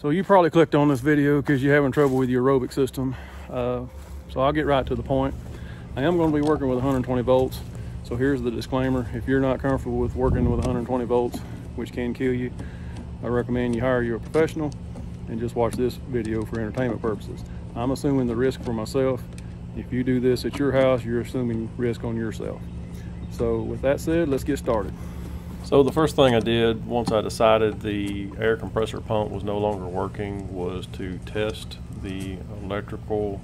So you probably clicked on this video because you're having trouble with your aerobic system. Uh, so I'll get right to the point. I am going to be working with 120 volts. So here's the disclaimer. If you're not comfortable with working with 120 volts, which can kill you, I recommend you hire you a professional and just watch this video for entertainment purposes. I'm assuming the risk for myself. If you do this at your house, you're assuming risk on yourself. So with that said, let's get started. So the first thing I did once I decided the air compressor pump was no longer working was to test the electrical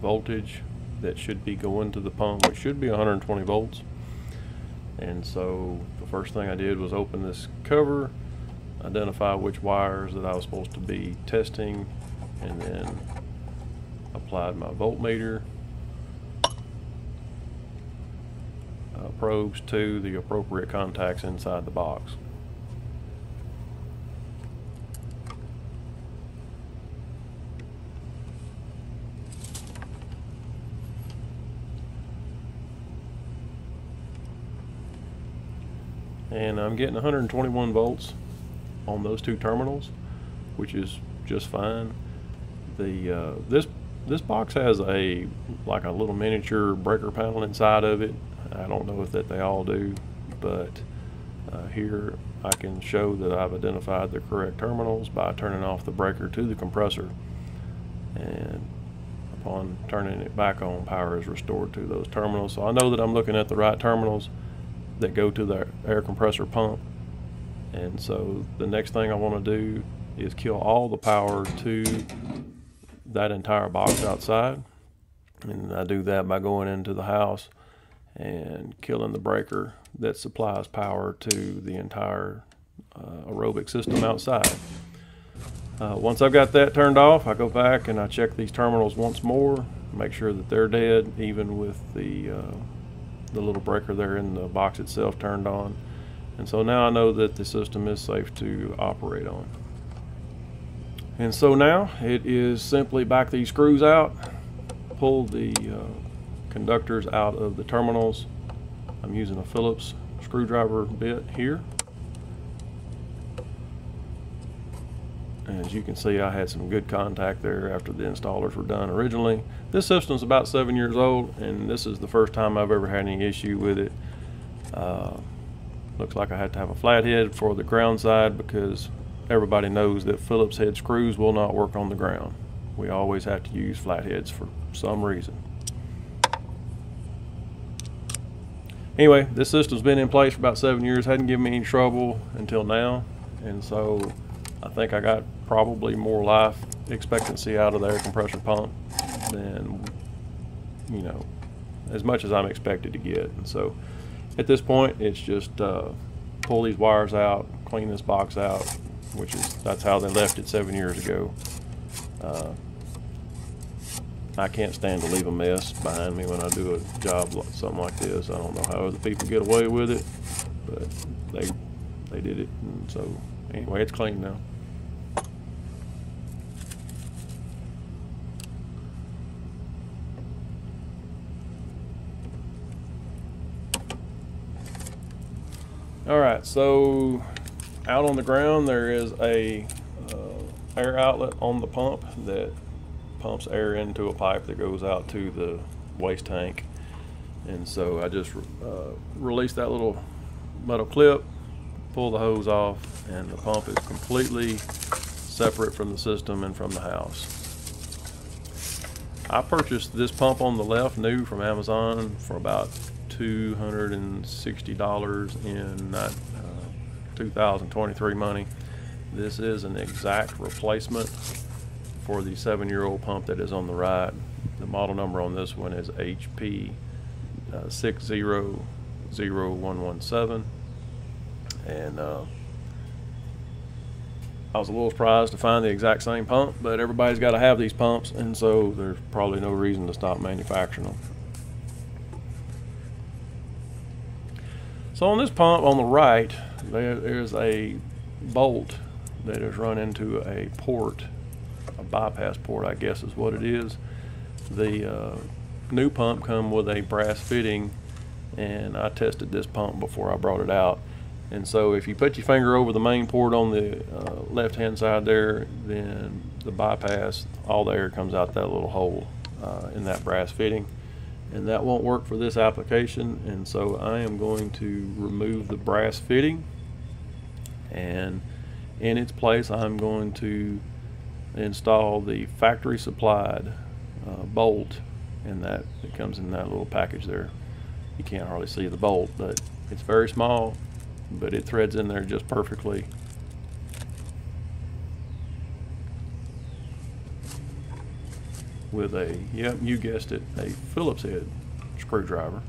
voltage that should be going to the pump, which should be 120 volts. And so the first thing I did was open this cover, identify which wires that I was supposed to be testing, and then applied my voltmeter uh, probes to the appropriate contacts inside the box. And I'm getting 121 volts on those two terminals, which is just fine. The uh, this this box has a like a little miniature breaker panel inside of it I don't know if that they all do, but uh, here I can show that I've identified the correct terminals by turning off the breaker to the compressor. And upon turning it back on, power is restored to those terminals. So I know that I'm looking at the right terminals that go to the air compressor pump. And so the next thing I want to do is kill all the power to that entire box outside. And I do that by going into the house and killing the breaker that supplies power to the entire uh, aerobic system outside. Uh, once I've got that turned off, I go back and I check these terminals once more, make sure that they're dead, even with the, uh, the little breaker there in the box itself turned on. And so now I know that the system is safe to operate on. And so now it is simply back these screws out, pull the uh, conductors out of the terminals. I'm using a Phillips screwdriver bit here. As you can see, I had some good contact there after the installers were done originally. This system's about seven years old, and this is the first time I've ever had any issue with it. Uh, looks like I had to have a flathead for the ground side because everybody knows that Phillips head screws will not work on the ground. We always have to use flatheads for some reason. Anyway, this system's been in place for about seven years, hadn't given me any trouble until now. And so I think I got probably more life expectancy out of the air compressor pump than, you know, as much as I'm expected to get. And so at this point, it's just uh, pull these wires out, clean this box out, which is, that's how they left it seven years ago. Uh, I can't stand to leave a mess behind me when I do a job like something like this. I don't know how other people get away with it, but they they did it. And so anyway, it's clean now. All right, so out on the ground there is a uh, air outlet on the pump that pumps air into a pipe that goes out to the waste tank. And so I just uh, release that little metal clip, pull the hose off, and the pump is completely separate from the system and from the house. I purchased this pump on the left new from Amazon for about $260 in uh, 2023 money. This is an exact replacement for the seven-year-old pump that is on the right. The model number on this one is HP uh, 600117. And uh, I was a little surprised to find the exact same pump, but everybody's got to have these pumps, and so there's probably no reason to stop manufacturing them. So on this pump on the right, there is a bolt that is run into a port bypass port, I guess is what it is. The uh, new pump come with a brass fitting and I tested this pump before I brought it out And so if you put your finger over the main port on the uh, left-hand side there, then the bypass, all the air comes out that little hole uh, in that brass fitting. And that won't work for this application. And so I am going to remove the brass fitting. And in its place, I'm going to install the factory supplied uh, bolt and that it comes in that little package there. You can't hardly see the bolt, but it's very small but it threads in there just perfectly. With a, yep, you guessed it, a Phillips head screwdriver.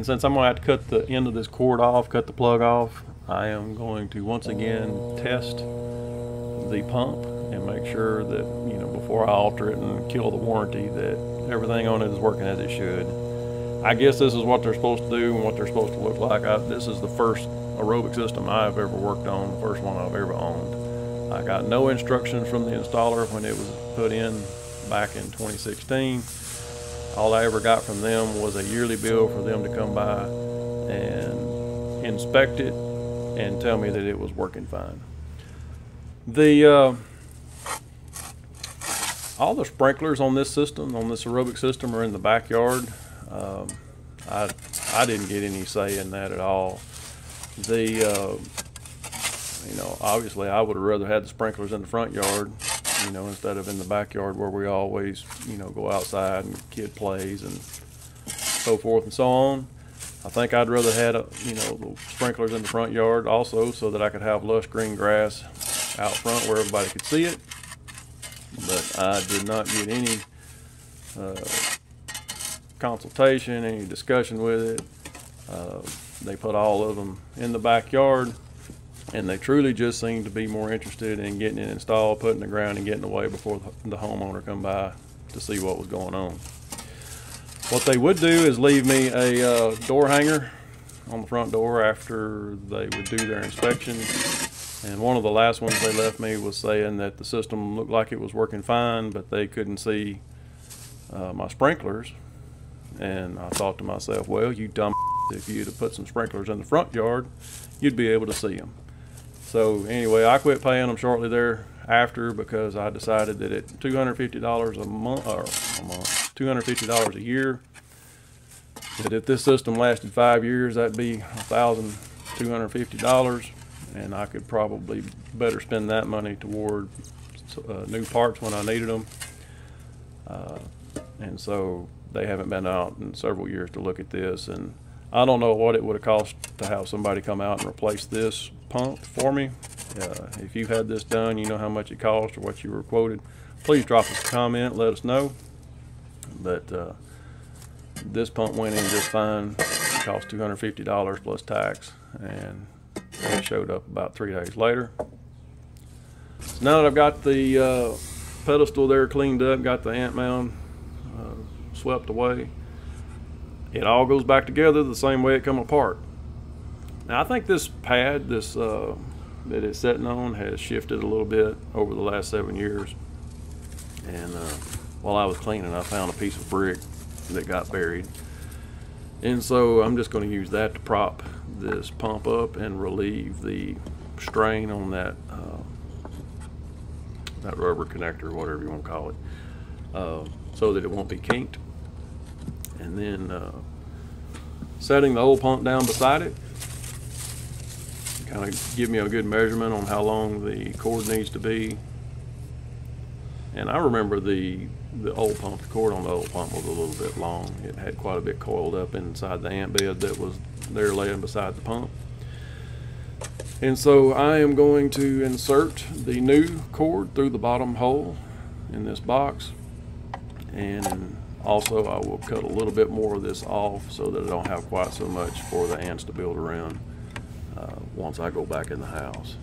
And since I'm going to have to cut the end of this cord off, cut the plug off, I am going to once again test the pump and make sure that, you know, before I alter it and kill the warranty that everything on it is working as it should. I guess this is what they're supposed to do and what they're supposed to look like. I, this is the first aerobic system I've ever worked on, the first one I've ever owned. I got no instructions from the installer when it was put in back in 2016 all I ever got from them was a yearly bill for them to come by and inspect it and tell me that it was working fine. The uh, all the sprinklers on this system, on this aerobic system, are in the backyard. Um, I I didn't get any say in that at all. The uh, you know obviously I would have rather had the sprinklers in the front yard you know, instead of in the backyard where we always, you know, go outside and kid plays and so forth and so on. I think I'd rather had, a, you know, the sprinklers in the front yard also so that I could have lush green grass out front where everybody could see it. But I did not get any uh, consultation, any discussion with it. Uh, they put all of them in the backyard and they truly just seem to be more interested in getting it installed, putting the ground, and getting away before the homeowner come by to see what was going on. What they would do is leave me a uh, door hanger on the front door after they would do their inspection. And one of the last ones they left me was saying that the system looked like it was working fine, but they couldn't see uh, my sprinklers. And I thought to myself, well, you dumb if you'd have put some sprinklers in the front yard, you'd be able to see them. So anyway, I quit paying them shortly thereafter because I decided that at $250 a month or a month, $250 a year, that if this system lasted five years, that'd be $1,250, and I could probably better spend that money toward uh, new parts when I needed them. Uh, and so they haven't been out in several years to look at this, and I don't know what it would have cost to have somebody come out and replace this pump for me. Uh, if you had this done, you know how much it cost or what you were quoted. Please drop us a comment, let us know. But uh, this pump went in just fine. It cost $250 plus tax, and it showed up about three days later. So now that I've got the uh, pedestal there cleaned up, got the ant mound uh, swept away, it all goes back together the same way it come apart. Now I think this pad, this uh, that it's sitting on, has shifted a little bit over the last seven years. And uh, while I was cleaning, I found a piece of brick that got buried. And so I'm just going to use that to prop this pump up and relieve the strain on that uh, that rubber connector, whatever you want to call it, uh, so that it won't be kinked and then uh, setting the old pump down beside it kind of give me a good measurement on how long the cord needs to be? And I remember the the old pump the cord on the old pump was a little bit long. It had quite a bit coiled up inside the ant bed that was there laying beside the pump. And so I am going to insert the new cord through the bottom hole in this box. And also, I will cut a little bit more of this off so that I don't have quite so much for the ants to build around uh, once I go back in the house.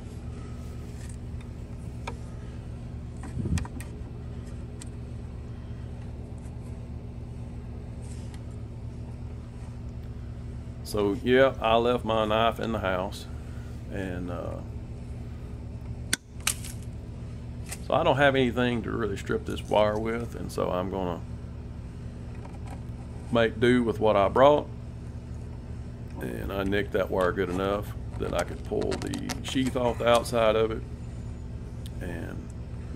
So yeah, I left my knife in the house and uh, so I don't have anything to really strip this wire with and so I'm gonna make do with what I brought and I nicked that wire good enough that I could pull the sheath off the outside of it. And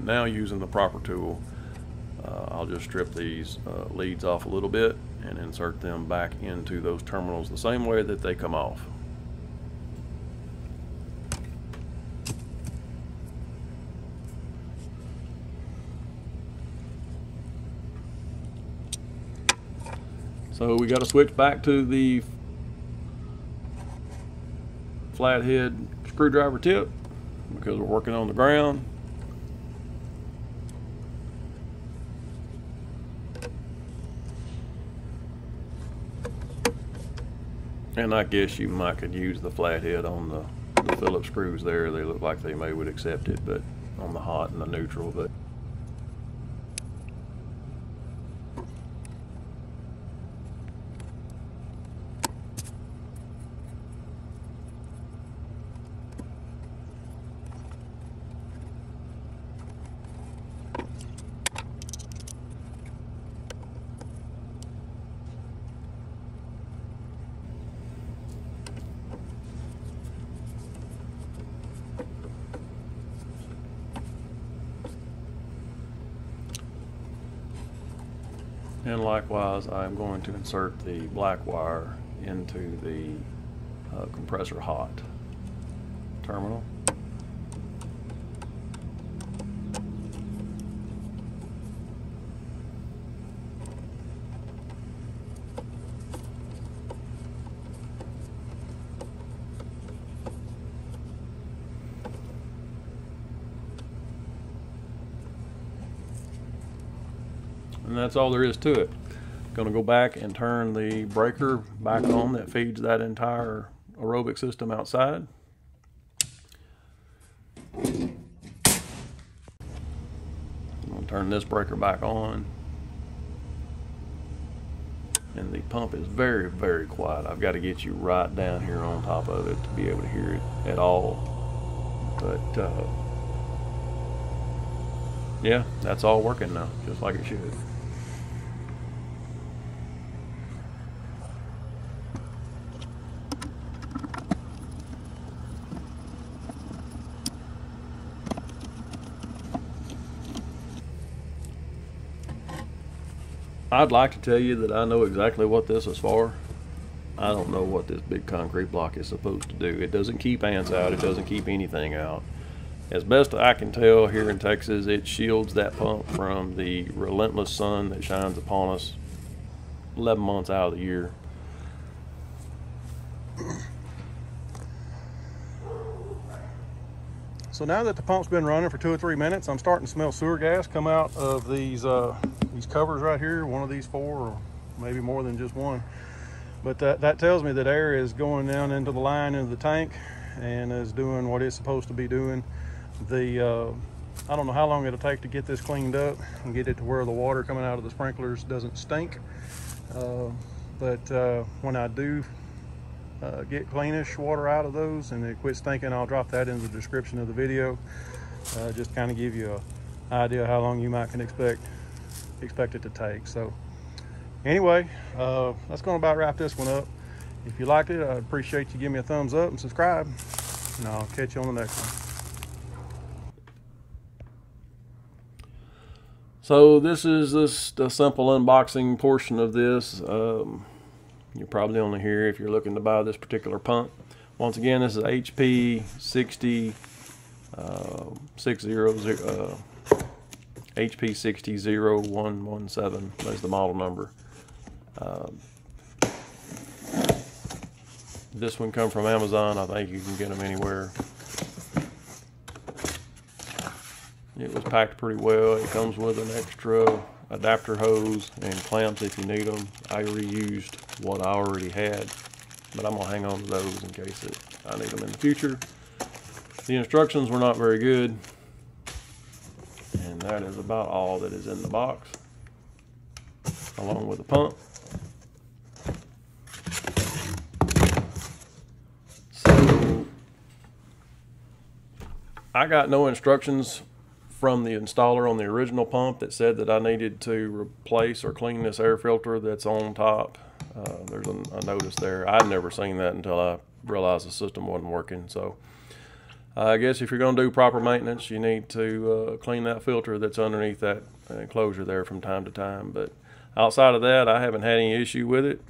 now using the proper tool, uh, I'll just strip these uh, leads off a little bit and insert them back into those terminals the same way that they come off. So we got to switch back to the flathead screwdriver tip because we're working on the ground. And I guess you might could use the flathead on the, the Phillips screws there. They look like they may would accept it, but on the hot and the neutral, but And likewise, I'm going to insert the black wire into the uh, compressor hot terminal. and that's all there is to it. Going to go back and turn the breaker back on that feeds that entire aerobic system outside. I'm going to turn this breaker back on. And the pump is very, very quiet. I've got to get you right down here on top of it to be able to hear it at all. But, uh, yeah, that's all working now, just like it should. I'd like to tell you that I know exactly what this is for. I don't know what this big concrete block is supposed to do. It doesn't keep ants out. It doesn't keep anything out. As best I can tell here in Texas, it shields that pump from the relentless sun that shines upon us 11 months out of the year. So now that the pump's been running for two or three minutes, I'm starting to smell sewer gas come out of these uh, these covers right here, one of these four, or maybe more than just one. But that, that tells me that air is going down into the line into the tank and is doing what it's supposed to be doing. The uh, I don't know how long it'll take to get this cleaned up and get it to where the water coming out of the sprinklers doesn't stink. Uh, but uh, when I do uh, get cleanish water out of those and it quits stinking, I'll drop that in the description of the video. Uh, just kind of give you an idea how long you might can expect expect it to take. So anyway, uh, that's going to about wrap this one up. If you liked it, I'd appreciate you give me a thumbs up and subscribe. And I'll catch you on the next one. So this is this the simple unboxing portion of this. Um, you're probably only here if you're looking to buy this particular pump. Once again, this is HP 60 uh, 60 uh, HP 60117. That's the model number. Um, this one come from Amazon. I think you can get them anywhere. It was packed pretty well. It comes with an extra adapter hose and clamps if you need them. I reused what I already had, but I'm gonna hang on to those in case it, I need them in the future. The instructions were not very good, and that is about all that is in the box, along with the pump. So, I got no instructions from the installer on the original pump that said that I needed to replace or clean this air filter that's on top. Uh, there's a, a notice there. I'd never seen that until I realized the system wasn't working. So I guess if you're going to do proper maintenance, you need to uh, clean that filter that's underneath that enclosure there from time to time. But outside of that, I haven't had any issue with it.